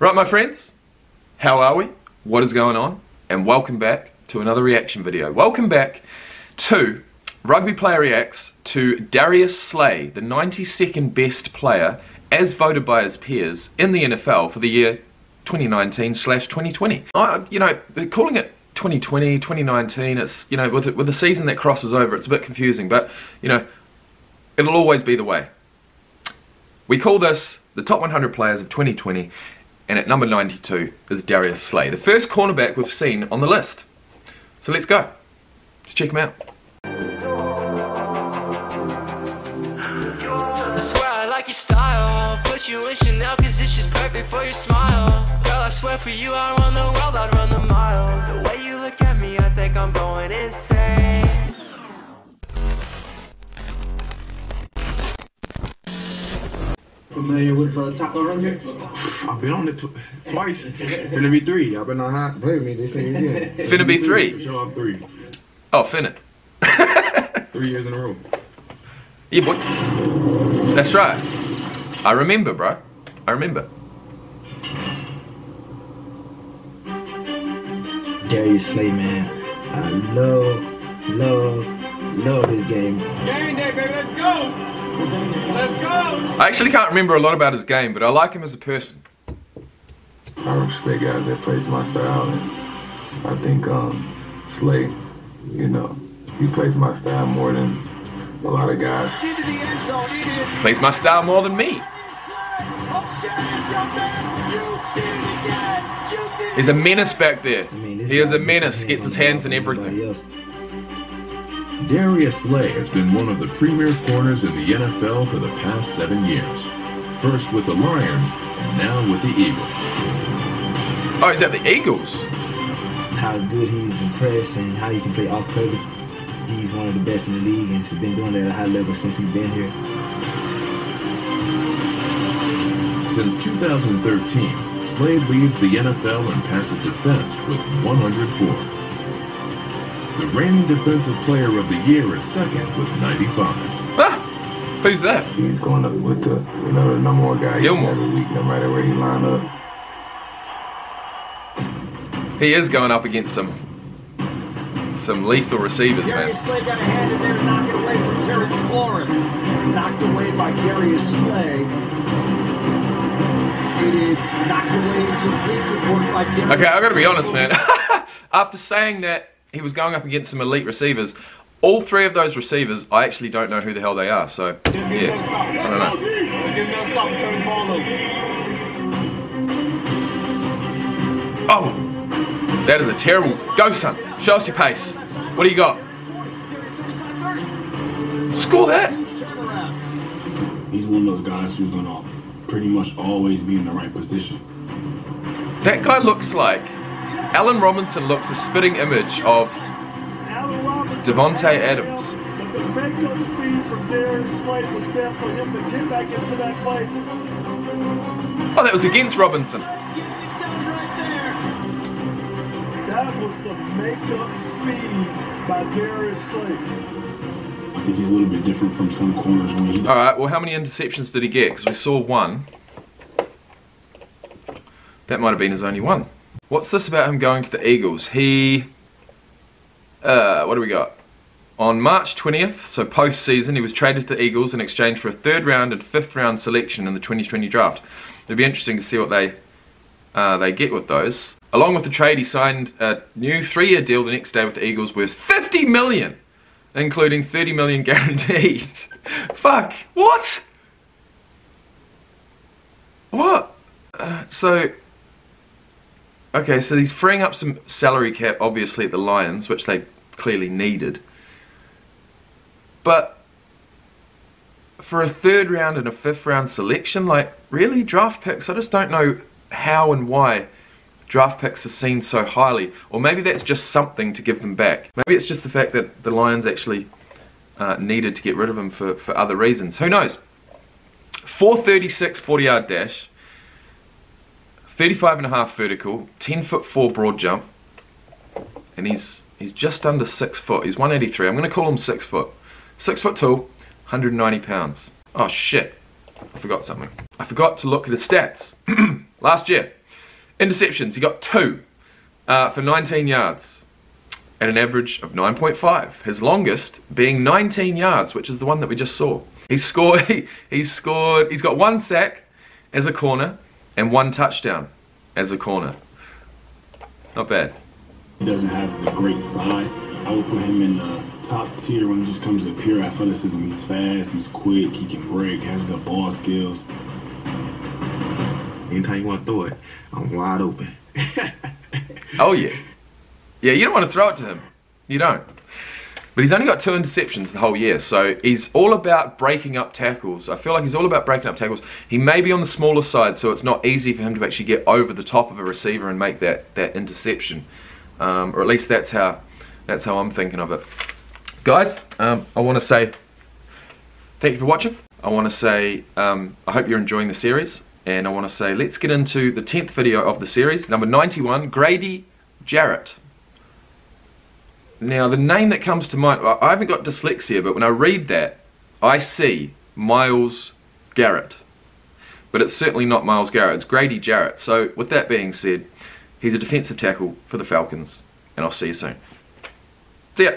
Right, my friends, how are we? What is going on? And welcome back to another reaction video. Welcome back to Rugby Player Reacts to Darius Slay, the 92nd best player as voted by his peers in the NFL for the year 2019 slash 2020. You know, calling it 2020, 2019, it's, you know, with, with the season that crosses over, it's a bit confusing, but, you know, it'll always be the way. We call this the top 100 players of 2020, and at number 92 is Darius Slay, the first cornerback we've seen on the list. So let's go. Let's check him out. I swear I for I you, I run the world, I'd run Familiar with uh, Top 100? I've been on it tw- twice. Finna be three. Y'all been on high. Play with me, they think again. Finna be three. Show off three. Oh, Finnit. Three years in a row. Yeah, boy. That's right. I remember, bro. I remember. Darius Slay, man. I love, love, love this game. Game day, baby. Let's go. Let's go. I actually can't remember a lot about his game, but I like him as a person. I respect guys that plays my style, and I think um, Slay, you know, he plays my style more than a lot of guys. Plays my style more than me. He's a menace back there. I mean, He is a menace. Gets his hands ball in than everything. Everybody else. Darius Slay has been one of the premier corners in the NFL for the past seven years. First with the Lions, and now with the Eagles. Oh, he's at the Eagles. How good he's impressed and how he can play off coverage. He's one of the best in the league and he's been doing that at a high level since he's been here. Since 2013, Slay leads the NFL in passes defensed with 104. The reigning Defensive Player of the Year is second with 95. Ah, who's that? He's going up with the, you know, the number one guy each and every week, no matter where he line up. He is going up against some some lethal receivers, man. Darius Slay got a hand in there to it away from Terry McLaurin. Knocked away by Darius Slay. It is knocked away complete good by Darius Okay, I gotta be honest, man. After saying that he was going up against some elite receivers, all three of those receivers, I actually don't know who the hell they are. So yeah, I don't know. Give him another stop and turn the ball over. Oh, that is a terrible. Go, son. Show us your pace. What do you got? Score that. He's one of those guys who's gonna pretty much always be in the right position. That guy looks like Allen Robinson looks a spitting image of Davante Adams. But the makeup speed from Darius Slay was there for him to get back into that play. Oh, that was against Robinson. That was some makeup speed by Darius Slay. I think he's a little bit different from some corners when he All right. Well, how many interceptions did he get? Because we saw one. That might have been his only one. What's this about him going to the Eagles? He, uh, what do we got? On March 20th, so post-season, he was traded to the Eagles in exchange for a third round and fifth round selection in the 2020 draft. It'd be interesting to see what they uh, they get with those. Along with the trade, he signed a new three-year deal the next day with the Eagles worth 50 million, including 30 million guaranteed. Fuck, what? What? Uh, so, okay, so he's freeing up some salary cap, obviously, at the Lions, which they clearly needed. But for a third round and a fifth round selection, like, really? Draft picks? I just don't know how and why draft picks are seen so highly. Or maybe that's just something to give them back. Maybe it's just the fact that the Lions actually uh, needed to get rid of him for, for other reasons. Who knows? 436 40 yard dash, 35 and a half vertical, 10 foot 4 broad jump, and he's he's just under 6 foot. He's 183. I'm going to call him 6 foot. 6 foot tall, 190 pounds. Oh shit. I forgot something. I forgot to look at his stats. Last year, Interceptions, he got two uh, for 19 yards at an average of 9.5. His longest being 19 yards, which is the one that we just saw. He scored, he, he's scored, he's got one sack as a corner and one touchdown as a corner. Not bad. He doesn't have the great size. I would put him in the top tier when it just comes to pure athleticism. He's fast, he's quick, he can break, has good ball skills. Anytime you want to throw it, I'm wide open. Oh yeah. Yeah, you don't want to throw it to him. You don't. But he's only got two interceptions the whole year, so he's all about breaking up tackles. I feel like he's all about breaking up tackles. He may be on the smaller side, so it's not easy for him to actually get over the top of a receiver and make that, that interception. Um, or at least that's how that's how I'm thinking of it. Guys, um, I want to say thank you for watching. I want to say um, I hope you're enjoying the series, and I want to say let's get into the 10th video of the series, number 91, Grady Jarrett. Now, the name that comes to mind, I haven't got dyslexia, but when I read that, I see Myles Garrett. But it's certainly not Myles Garrett, it's Grady Jarrett. So, with that being said, he's a defensive tackle for the Falcons, and I'll see you soon. See ya.